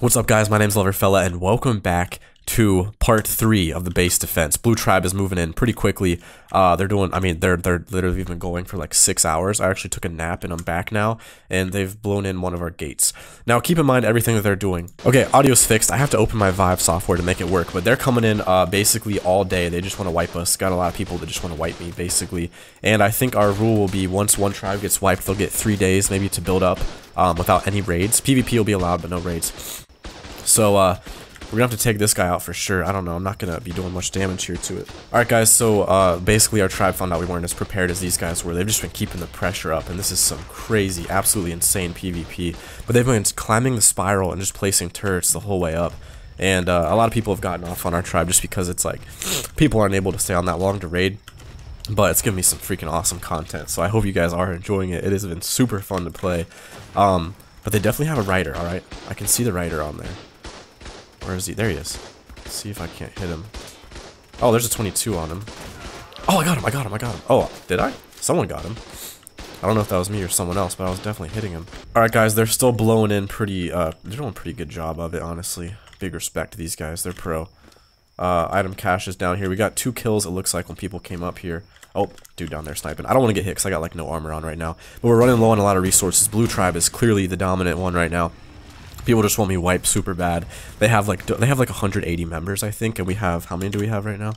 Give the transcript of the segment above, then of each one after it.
What's up guys, my name's Loverfella and welcome back to part three of the base defense. Blue Tribe is moving in pretty quickly. Uh, they're doing, I mean, they're they're literally been going for like six hours. I actually took a nap and I'm back now, and they've blown in one of our gates. Now keep in mind everything that they're doing. Okay, audio's fixed. I have to open my Vive software to make it work, but they're coming in uh, basically all day. They just want to wipe us. Got a lot of people that just want to wipe me basically, and I think our rule will be once one tribe gets wiped, they'll get three days maybe to build up um, without any raids. PvP will be allowed, but no raids. So, uh, we're gonna have to take this guy out for sure. I don't know. I'm not gonna be doing much damage here to it. Alright guys, so uh, basically our tribe found out we weren't as prepared as these guys were. They've just been keeping the pressure up, and this is some crazy, absolutely insane PvP. But they've been climbing the spiral and just placing turrets the whole way up. And uh, a lot of people have gotten off on our tribe just because it's like, people aren't able to stay on that long to raid. But it's giving me some freaking awesome content, so I hope you guys are enjoying it. It has been super fun to play. Um, but they definitely have a writer, alright? I can see the writer on there. Where is he? There he is. Let's see if I can't hit him. Oh, there's a 22 on him. Oh, I got him. I got him. I got him. Oh, did I? Someone got him. I don't know if that was me or someone else, but I was definitely hitting him. Alright, guys, they're still blowing in pretty, uh, they're doing a pretty good job of it, honestly. Big respect to these guys. They're pro. Uh, item cache is down here. We got two kills, it looks like, when people came up here. Oh, dude down there sniping. I don't want to get hit because I got, like, no armor on right now. But we're running low on a lot of resources. Blue Tribe is clearly the dominant one right now people just want me wiped super bad. They have like they have like 180 members, I think, and we have how many do we have right now?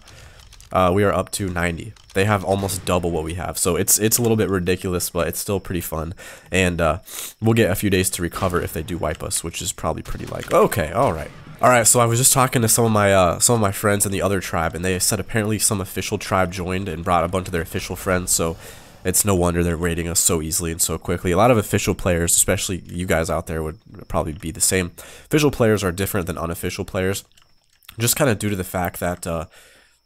Uh, we are up to 90. They have almost double what we have, so it's it's a little bit ridiculous, but it's still pretty fun. And uh, we'll get a few days to recover if they do wipe us, which is probably pretty like okay, all right. All right, so I was just talking to some of my uh, some of my friends in the other tribe, and they said apparently some official tribe joined and brought a bunch of their official friends. So it's no wonder they're raiding us so easily and so quickly. A lot of official players, especially you guys out there, would probably be the same. Official players are different than unofficial players, just kind of due to the fact that uh,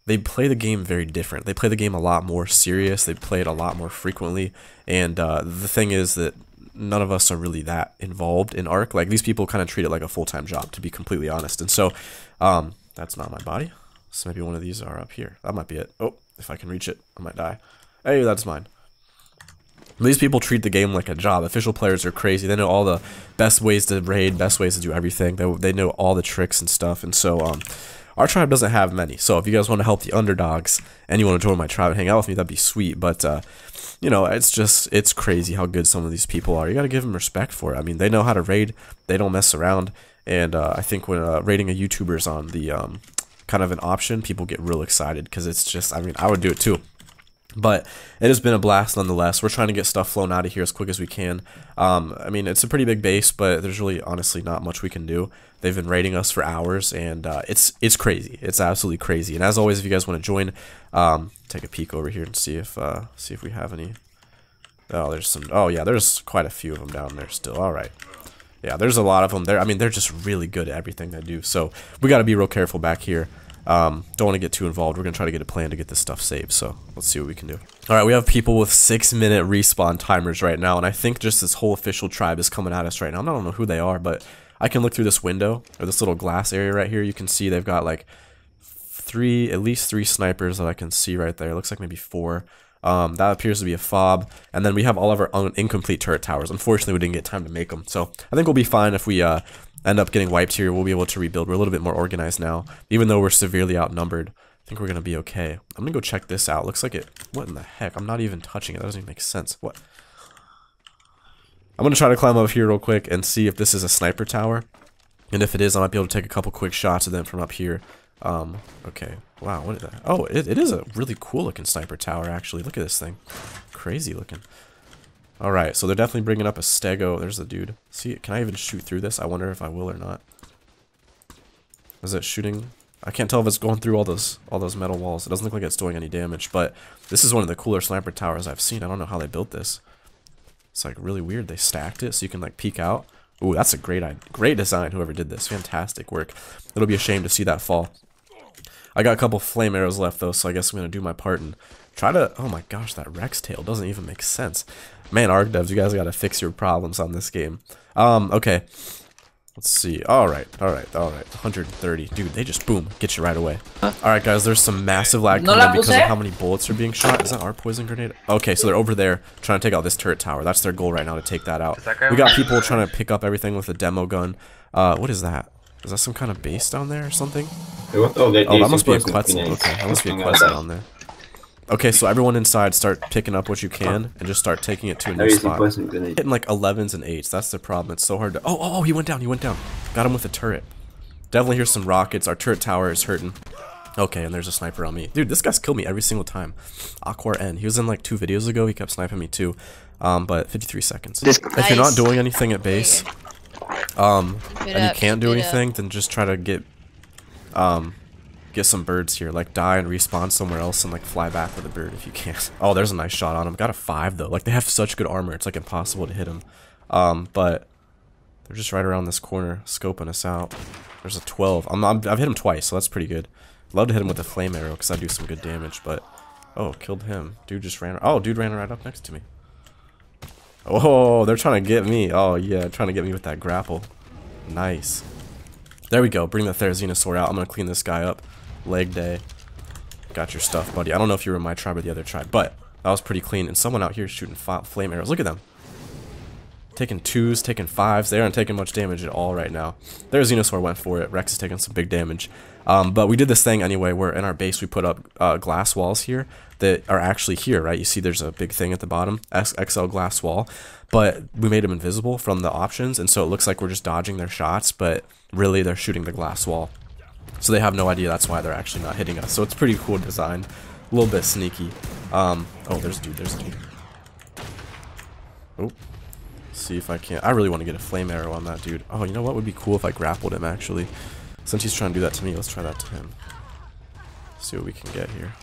they play the game very different. They play the game a lot more serious. They play it a lot more frequently. And uh, the thing is that none of us are really that involved in ARK. Like these people kind of treat it like a full time job, to be completely honest. And so, um, that's not my body. So maybe one of these are up here. That might be it. Oh, if I can reach it, I might die. Hey, that's mine. These people treat the game like a job. Official players are crazy. They know all the best ways to raid, best ways to do everything. They, they know all the tricks and stuff. And so, um, our tribe doesn't have many. So if you guys want to help the underdogs and you want to join my tribe and hang out with me, that'd be sweet. But, uh, you know, it's just, it's crazy how good some of these people are. You got to give them respect for it. I mean, they know how to raid. They don't mess around. And uh, I think when uh, raiding a YouTuber is on the um, kind of an option, people get real excited because it's just, I mean, I would do it too. But it has been a blast nonetheless. We're trying to get stuff flown out of here as quick as we can. Um, I mean, it's a pretty big base, but there's really honestly not much we can do. They've been raiding us for hours, and uh, it's it's crazy. It's absolutely crazy. And as always, if you guys want to join, um, take a peek over here and see if uh, see if we have any. Oh, there's some. Oh yeah, there's quite a few of them down there still. All right. Yeah, there's a lot of them there. I mean, they're just really good at everything they do. So we got to be real careful back here. Um, don't want to get too involved. We're going to try to get a plan to get this stuff saved, so let's see what we can do. Alright, we have people with 6 minute respawn timers right now, and I think just this whole official tribe is coming at us right now. I don't know who they are, but I can look through this window, or this little glass area right here. You can see they've got like three, at least three snipers that I can see right there. It looks like maybe four. Um, that appears to be a fob. And then we have all of our incomplete turret towers. Unfortunately, we didn't get time to make them. So I think we'll be fine if we uh, end up getting wiped here, we'll be able to rebuild. We're a little bit more organized now. Even though we're severely outnumbered, I think we're going to be okay. I'm going to go check this out. Looks like it... What in the heck? I'm not even touching it. That doesn't even make sense. What? I'm going to try to climb up here real quick and see if this is a sniper tower. And if it is, I might be able to take a couple quick shots of them from up here. Um, okay. Wow, what is that? Oh, it, it is a really cool looking sniper tower, actually. Look at this thing. Crazy looking. Alright, so they're definitely bringing up a stego. There's the dude. See, can I even shoot through this? I wonder if I will or not. Is it shooting? I can't tell if it's going through all those all those metal walls. It doesn't look like it's doing any damage, but this is one of the cooler sniper towers I've seen. I don't know how they built this. It's like really weird. They stacked it so you can like peek out. Ooh, that's a great great design, whoever did this. Fantastic work. It'll be a shame to see that fall. I got a couple flame arrows left though, so I guess I'm going to do my part and try to... Oh my gosh, that Rex tail doesn't even make sense. Man, ARK devs, you guys got to fix your problems on this game. Um, okay. Let's see. All right, all right, all right. 130. Dude, they just boom, get you right away. All right, guys, there's some massive lag coming la in because of how many bullets are being shot. Is that our poison grenade? Okay, so they're over there trying to take out this turret tower. That's their goal right now to take that out. that We got people trying to pick up everything with a demo gun. Uh, what is that? Is that some kind of base down there or something? Oh, they, Oh, that must be a Quetzal. Okay, that must be a Quetzal down there. Okay, so everyone inside start picking up what you can and just start taking it to a new spot. Hitting like 11s and 8s. That's the problem. It's so hard to. Oh, oh, oh, he went down. He went down. Got him with a turret. Definitely hear some rockets. Our turret tower is hurting. Okay, and there's a sniper on me. Dude, this guy's killed me every single time. Aquar N. He was in like two videos ago. He kept sniping me too. Um, but 53 seconds. This- if you're not doing anything at base, um, and you can't do keep it up. anything, then just try to get, um, get some birds here. Like die and respawn somewhere else and like fly back with a bird if you can. Oh, there's a nice shot on him. Got a five though. Like they have such good armor, it's like impossible to hit him. Um, but they're just right around this corner, scoping us out. There's a 12. I'm, I'm I've hit him twice, so that's pretty good. Love to hit him with a flame arrow because I do some good damage, but oh, killed him. Dude just ran. Oh, dude ran right up next to me. Oh, they're trying to get me. Oh yeah, trying to get me with that grapple. Nice. There we go. Bring the Therizinosaur out. I'm gonna clean this guy up. Leg day. Got your stuff, buddy. I don't know if you were in my tribe or the other tribe, but that was pretty clean. And someone out here is shooting flame arrows. Look at them. Taking twos, taking fives. They aren't taking much damage at all right now. Their Xenosaur went for it. Rex is taking some big damage. Um, but we did this thing anyway where in our base we put up uh, glass walls here that are actually here, right? You see there's a big thing at the bottom, XL glass wall. But we made them invisible from the options, and so it looks like we're just dodging their shots, but really they're shooting the glass wall. So they have no idea that's why they're actually not hitting us. So it's pretty cool design. A little bit sneaky. Um, oh, there's a dude, there's a dude. Oh. See if I can't. I really want to get a flame arrow on that dude. Oh, you know what would be cool if I grappled him actually. Since he's trying to do that to me, let's try that to him. See what we can get here.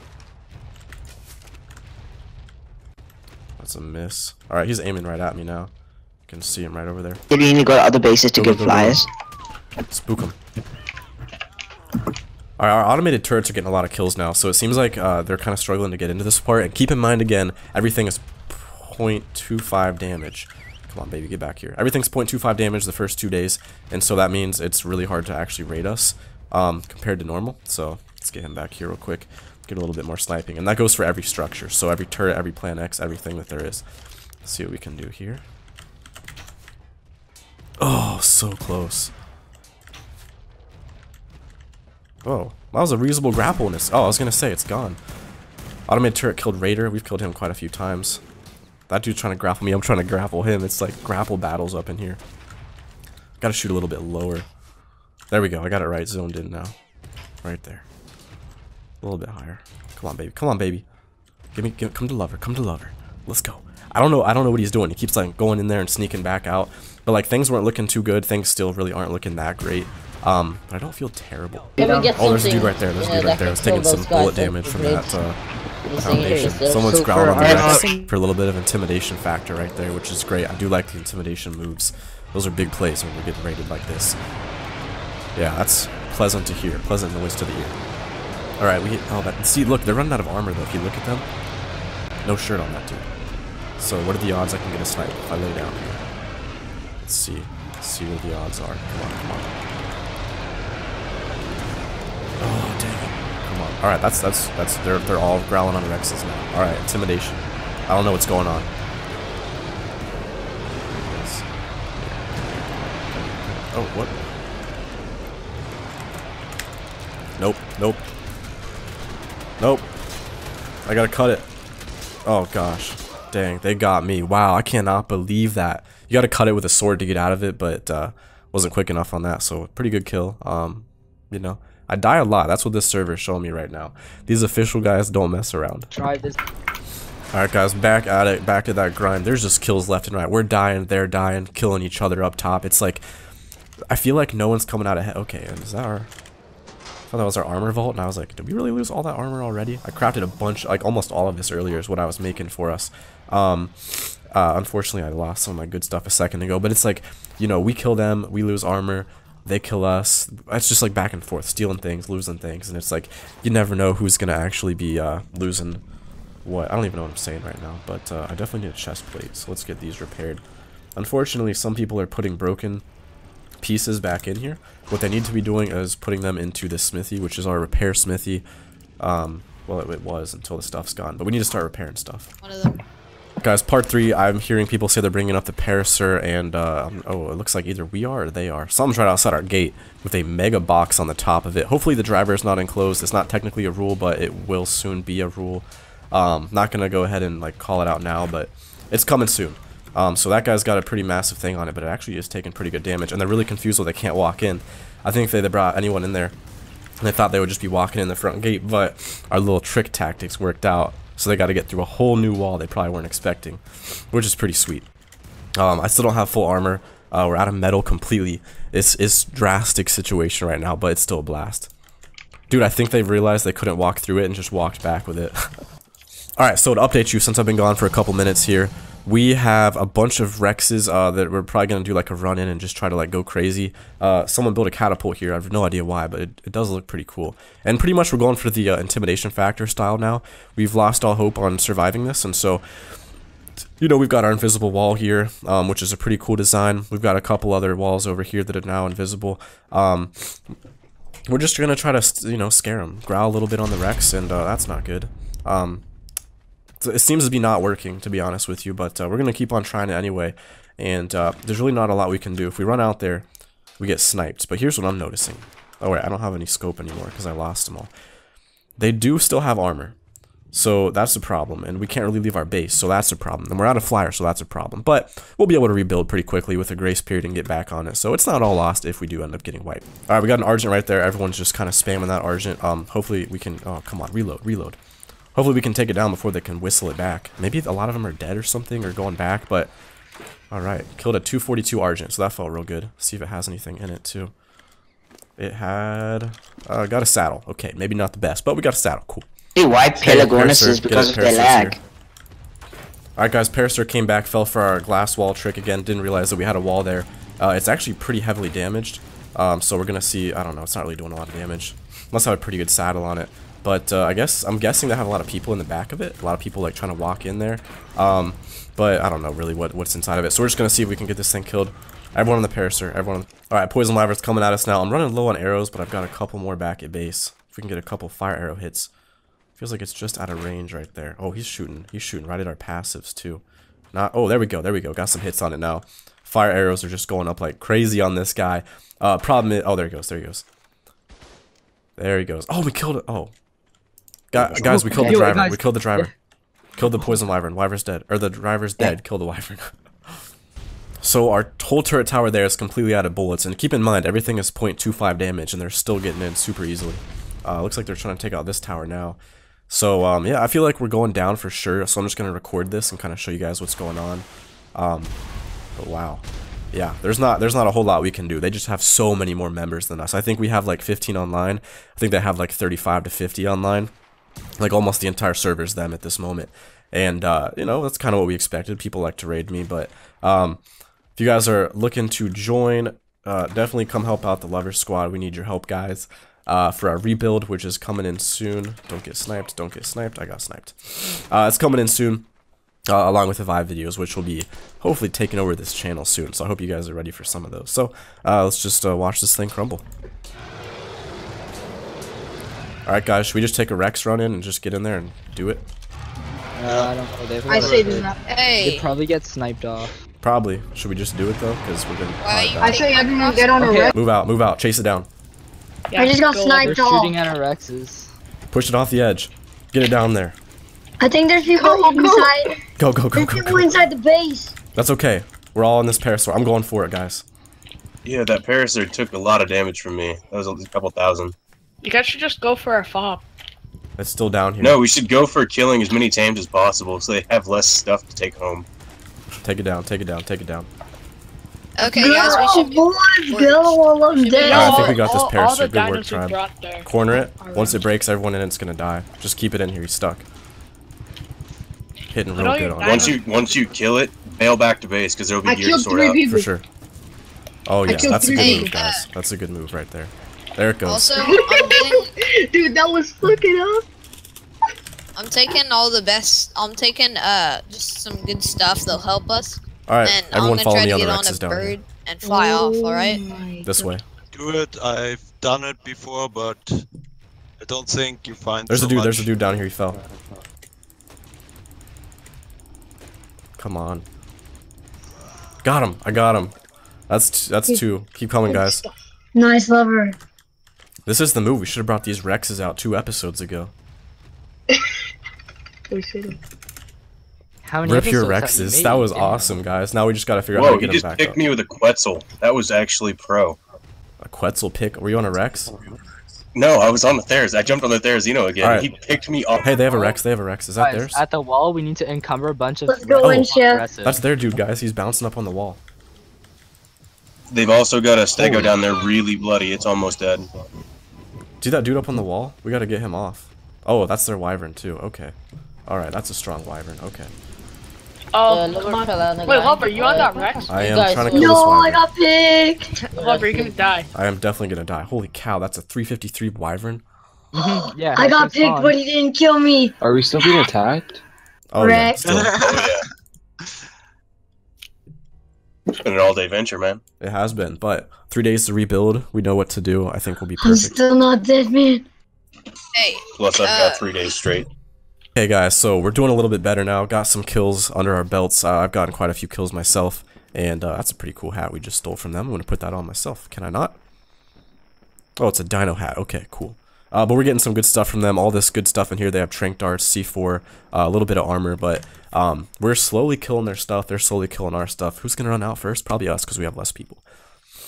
That's a miss. Alright, he's aiming right at me now. You can see him right over there. Maybe you need to go to other bases to Go, go, get go, go. flyers. Spook him. Our automated turrets are getting a lot of kills now, so it seems like uh, they're kind of struggling to get into this part. And keep in mind again, everything is 0.25 damage. Come on, baby, get back here. Everything's 0.25 damage the first two days, and so that means it's really hard to actually raid us um, compared to normal. So let's get him back here real quick, get a little bit more sniping, and that goes for every structure. So every turret, every Plant X, everything that there is. Let's see what we can do here. Oh, so close. Oh, that was a reasonable grapple in this. Oh, I was gonna say it's gone. Automated turret killed Raider. We've killed him quite a few times. That dude's trying to grapple me. I'm trying to grapple him. It's like grapple battles up in here. Gotta shoot a little bit lower. There we go. I got it right zoned in now. Right there. A little bit higher. Come on, baby. Come on, baby. Give me, give, come to lover. Come to lover. Let's go. I don't know. I don't know what he's doing. He keeps like going in there and sneaking back out. But like things weren't looking too good. Things still really aren't looking that great. Um, but I don't feel terrible. Can we get Oh, there's a dude right there. There's a dude right there. can It's taking some bullet damage from that uh, This thing here foundation. is so Someone's super growling on the hard. Rex for a little bit of intimidation factor right there, which is great. I do like the intimidation moves. Those are big plays when we're getting raided like this. Yeah, that's pleasant to hear. Pleasant noise to the ear. All right, we hit. Oh, but see, look, they're running out of armor though. If you look at them, no shirt on that dude. So what are the odds I can get a snipe if I lay down here? Let's see. Let's see what the odds are. Come on, come on. Oh dang it! Come on. All right, that's that's that's. They're they're all growling on Rexes now. All right, intimidation. I don't know what's going on. Oh, what? Nope, nope. Nope. I gotta cut it. Oh gosh. Dang, they got me. Wow, I cannot believe that. You gotta cut it with a sword to get out of it, but uh, wasn't quick enough on that, so pretty good kill. Um, you know, I die a lot. That's what this server is showing me right now. These official guys don't mess around. Try this. Alright guys, back at it, back to that grind. There's just kills left and right. We're dying, they're dying, killing each other up top. It's like, I feel like no one's coming out ahead. Okay, and is that our... I thought that was our armor vault, and I was like, did we really lose all that armor already? I crafted a bunch, like almost all of this earlier is what I was making for us. Um, uh, unfortunately, I lost some of my good stuff a second ago, but it's like, you know, we kill them, we lose armor, they kill us. It's just like back and forth, stealing things, losing things, and it's like, you never know who's gonna actually be uh, losing what. I don't even know what I'm saying right now, but uh, I definitely need a chest plate, so let's get these repaired. Unfortunately, some people are putting broken pieces back in here. What they need to be doing is putting them into the smithy, which is our repair smithy. Um, well, it, it was until the stuff's gone, but we need to start repairing stuff. One of them. Guys, part three, I'm hearing people say they're bringing up the Paracer, and, uh, oh, it looks like either we are or they are. Someone's right outside our gate with a mega box on the top of it. Hopefully the driver is not enclosed. It's not technically a rule, but it will soon be a rule. Um, not going to go ahead and, like, call it out now, but it's coming soon. Um, so that guy's got a pretty massive thing on it, but it actually is taking pretty good damage, and they're really confused when they can't walk in. I think they, they brought anyone in there, and they thought they would just be walking in the front gate, but our little trick tactics worked out. So they got to get through a whole new wall they probably weren't expecting, which is pretty sweet. Um, I still don't have full armor. Uh, we're out of metal completely. It's it's drastic situation right now, but it's still a blast. Dude, I think they've realized they couldn't walk through it and just walked back with it. Alright, so to update you, since I've been gone for a couple minutes here, we have a bunch of Rexes uh, that we're probably going to do like a run in and just try to like go crazy. Uh, someone built a catapult here. I have no idea why, but it, it does look pretty cool. And pretty much we're going for the uh, intimidation factor style now. We've lost all hope on surviving this, and so you know, we've got our invisible wall here, um, which is a pretty cool design. We've got a couple other walls over here that are now invisible. Um, we're just going to try to, you know, scare them. Growl a little bit on the Rex, and uh, that's not good. Um, it seems to be not working, to be honest with you, but uh, we're going to keep on trying it anyway. And uh, there's really not a lot we can do. If we run out there, we get sniped. But here's what I'm noticing. Oh, wait, I don't have any scope anymore because I lost them all. They do still have armor. So that's a problem, and we can't really leave our base, so that's a problem. And we're out of flyer, so that's a problem. But we'll be able to rebuild pretty quickly with a grace period and get back on it. So it's not all lost if we do end up getting wiped. All right, we got an Argent right there. Everyone's just kind of spamming that Argent. Um, hopefully we can... Oh, come on, reload, reload. Hopefully we can take it down before they can whistle it back. Maybe a lot of them are dead or something or going back, but... Alright, killed a 242 Argent, so that felt real good. see if it has anything in it, too. It had... Uh, got a saddle. Okay, maybe not the best, but we got a saddle. Cool. Hey, why Pelagonus is because of the lag. Alright guys, Paracer came back, fell for our glass wall trick again, didn't realize that we had a wall there. Uh, it's actually pretty heavily damaged, um, so we're gonna see, I don't know, it's not really doing a lot of damage. Must have a pretty good saddle on it. But uh, I guess I'm guessing they have a lot of people in the back of it. A lot of people like trying to walk in there. Um, but I don't know really what what's inside of it. So we're just gonna see if we can get this thing killed. Everyone on the Paracer. Everyone. All right, poison wyvern's coming at us now. I'm running low on arrows, but I've got a couple more back at base. If we can get a couple fire arrow hits. Feels like it's just out of range right there. Oh, he's shooting. He's shooting right at our passives too. Not. Oh, there we go. There we go. Got some hits on it now. Fire arrows are just going up like crazy on this guy. Uh, problem is. Oh, there he goes. There he goes. There he goes. Oh, we killed it. Oh, guys, we killed the driver. We killed the driver. Killed the poison wyvern. Wyvern's dead. Or the driver's dead. Kill the wyvern. so our whole turret tower there is completely out of bullets. And keep in mind, everything is 0.25 damage, and they're still getting in super easily. Uh, looks like they're trying to take out this tower now. So, um, yeah, I feel like we're going down for sure. So I'm just going to record this and kind of show you guys what's going on. Um, but wow. Yeah, there's not there's not a whole lot we can do. They just have so many more members than us. I think we have like 15 online. I think they have like 35 to 50 online like almost the entire server is them at this moment. And, uh, you know, that's kind of what we expected. People like to raid me, but um, if you guys are looking to join, uh, definitely come help out the Lover Squad. We need your help, guys, uh, for our rebuild, which is coming in soon. Don't get sniped. Don't get sniped. I got sniped. Uh, it's coming in soon. Uh, along with the Vive videos, which will be hopefully taking over this channel soon. So I hope you guys are ready for some of those. So uh, let's just uh, watch this thing crumble. Alright guys, should we just take a Rex run in and just get in there and do it? Uh, I don't know. They've I say do not. Hey. They probably get sniped off. Probably. Should we just do it though? Because we're gonna. Why you I say everyone get on a Rex. Move out, move out, chase it down. I just got They're sniped off. shooting at our Rexes. Push it off the edge. Get it down there. I think there's people Go, go. inside. Go, go, go, There's go, people go. inside the base. That's okay. We're all in this parasaur. I'm going for it, guys. Yeah, that Parasaur took a lot of damage from me. That was a couple thousand. You guys should just go for a fob. That's still down here. No, we should go for killing as many tames as possible so they have less stuff to take home. Take it down, take it down, take it down. Okay, guys, we should. Go, boys, go. All of them Should. Alright, I think we got this all- Parasaur. all Good work, dinos we tribe. Corner it. Alright. Once it breaks, everyone in it's gonna die. Just keep it in here. He's stuck. Hitting real good your on it. Once you once you kill it, bail back to base because there will be I gear to sort out. people. For sure. Oh yeah, that's a good move, guys. That's a good move right there. There it goes. Also, I'm getting. Dude, that was fucking up. I'm taking all the best. I'm taking uh just some good stuff that'll help us. All right, and everyone I'm follow gonna me try on to the get on a down here. bird. and fly off. Oh All right. This way. Do it. I've done it before, but I don't think you find. There's so a dude. There's a dude down here. He fell. Come on. Got him. I got him. That's t- that's two. Keep coming, guys. Nice lover. This is the move. We should have brought these Rexes out two episodes ago. We should've. How many Rip your episodes have you Rexes. That was Damn. awesome, guys. Now we just gotta figure out how to you get just them back picked up. me with a Quetzal. That was actually pro. A Quetzal pick. Were you on a Rex? No, I was on the Thers. I jumped on the Therizino again. Alright. He picked me off. Hey, they have a Rex. They have a Rex. Is that Guys, theirs? At the wall, we need to encumber a bunch of. Let's go red in, Chef. That's their dude, guys. He's bouncing up on the wall. They've also got a Stego down there really bloody. It's almost dead. See that dude up on the wall? We gotta get him off. Oh, that's their Wyvern too. Okay. Alright, that's a strong Wyvern. Okay. Oh, Uh, come on. fella, Wait, Lover, you on that Rex? I You am guys trying to will- kill this wyvern. No, I got picked. Lover, you're gonna die. I am definitely gonna die. Holy cow, that's a 353 Wyvern. Mhm, yeah. I got that's picked, fine. but he didn't kill me. Are we still being attacked? Oh yeah, Rex. still. Oh yeah. It's been an all-day venture, man. It has been, but three days to rebuild. We know what to do. I think we'll be perfect. I'm still not dead, man. Hey. Plus, I've Uh, got three days straight. Hey guys, so we're doing a little bit better now. Got some kills under our belts. Uh, I've gotten quite a few kills myself, and uh, that's a pretty cool hat we just stole from them. I'm gonna put that on myself. Can I not? Oh, it's a dino hat. Okay, cool. Uh, but we're getting some good stuff from them. All this good stuff in here. They have trank darts, C4, uh, a little bit of armor, but um, we're slowly killing their stuff. They're slowly killing our stuff. Who's gonna run out first? Probably us, because we have less people.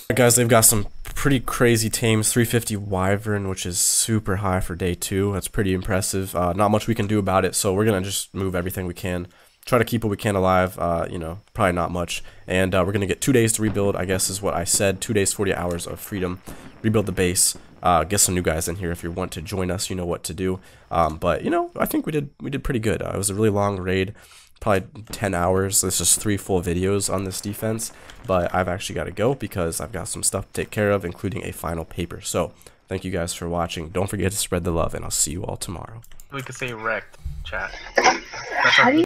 Alright, guys, they've got some pretty crazy tames. 350 Wyvern, which is super high for day two. That's pretty impressive. Uh, not much we can do about it, so we're gonna just move everything we can. Try to keep what we can alive. Uh, you know, probably not much. And uh, we're gonna get two days to rebuild. I guess is what I said. Two days, 40 hours of freedom. Rebuild the base. Uh, get some new guys in here. If you want to join us, you know what to do. Um, but you know, I think we did we did pretty good. Uh, it was a really long raid probably 10 hours. This is three full videos on this defense, but I've actually got to go because I've got some stuff to take care of, including a final paper. So thank you guys for watching. Don't forget to spread the love, and I'll see you all tomorrow. We could say wrecked, chat. How do you